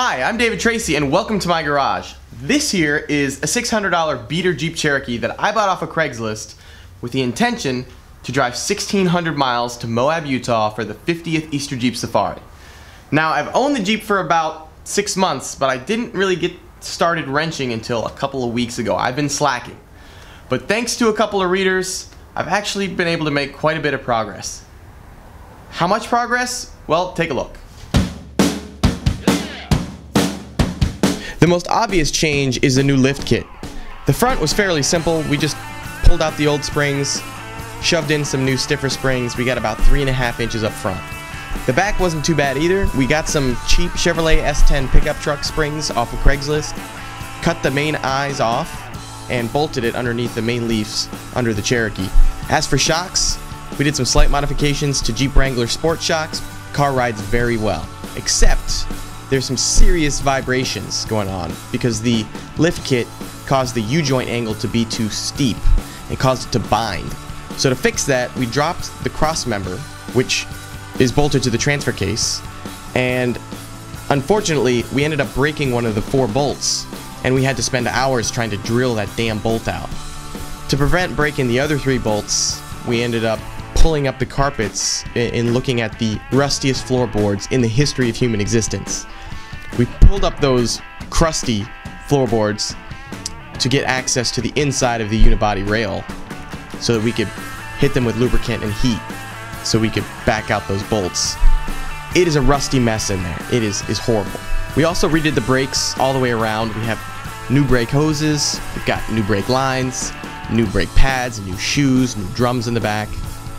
Hi, I'm David Tracy and welcome to my garage. This here is a $600 beater Jeep Cherokee that I bought off of Craigslist with the intention to drive 1600 miles to Moab, Utah for the 50th Easter Jeep Safari. Now, I've owned the Jeep for about six months, but I didn't really get started wrenching until a couple of weeks ago. I've been slacking. But thanks to a couple of readers, I've actually been able to make quite a bit of progress. How much progress? Well, take a look. The most obvious change is the new lift kit. The front was fairly simple. We just pulled out the old springs, shoved in some new stiffer springs. We got about three and a half inches up front. The back wasn't too bad either. We got some cheap Chevrolet S10 pickup truck springs off of Craigslist, cut the main eyes off, and bolted it underneath the main leaves under the Cherokee. As for shocks, we did some slight modifications to Jeep Wrangler sport shocks. Car rides very well, except there's some serious vibrations going on because the lift kit caused the U-joint angle to be too steep. It caused it to bind. So to fix that, we dropped the cross member, which is bolted to the transfer case, and unfortunately, we ended up breaking one of the four bolts, and we had to spend hours trying to drill that damn bolt out. To prevent breaking the other three bolts, we ended up pulling up the carpets and looking at the rustiest floorboards in the history of human existence. We pulled up those crusty floorboards to get access to the inside of the unibody rail so that we could hit them with lubricant and heat so we could back out those bolts. It is a rusty mess in there. It is, is horrible. We also redid the brakes all the way around. We have new brake hoses, we've got new brake lines, new brake pads, new shoes, new drums in the back.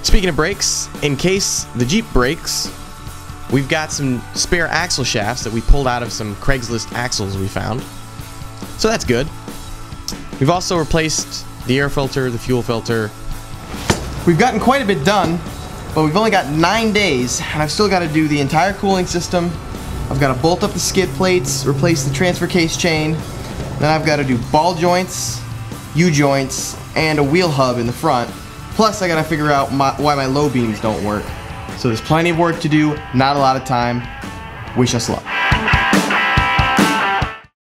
Speaking of brakes, in case the Jeep breaks, we've got some spare axle shafts that we pulled out of some Craigslist axles we found. So that's good. We've also replaced the air filter, the fuel filter. We've gotten quite a bit done, but we've only got nine days, and I've still got to do the entire cooling system. I've got to bolt up the skid plates, replace the transfer case chain, then I've got to do ball joints, U-joints, and a wheel hub in the front. Plus, I got to figure out my, why my low beams don't work. So there's plenty of work to do, not a lot of time. Wish us luck.